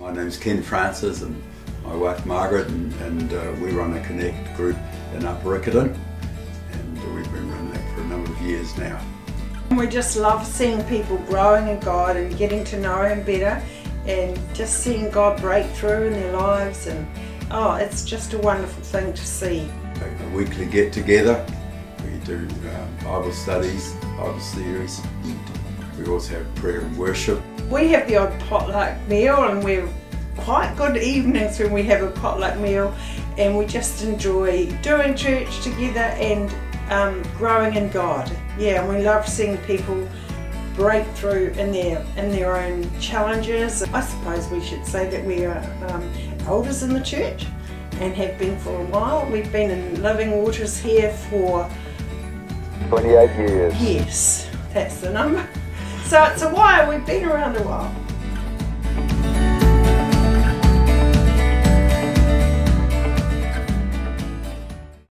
My name's Ken Francis and my wife Margaret and, and uh, we run a Connect group in Upper Ickerton and we've been running that for a number of years now. We just love seeing people growing in God and getting to know Him better and just seeing God break through in their lives and oh it's just a wonderful thing to see. A weekly get together, we do um, Bible studies, Bible series, we also have prayer and worship. We have the odd potluck meal and we're quite good evenings when we have a potluck meal and we just enjoy doing church together and um, growing in God. Yeah, and we love seeing people break through in their in their own challenges. I suppose we should say that we are um, elders in the church and have been for a while. We've been in Living Waters here for 28 years. yes, that's the number. So a while. We've been around a while.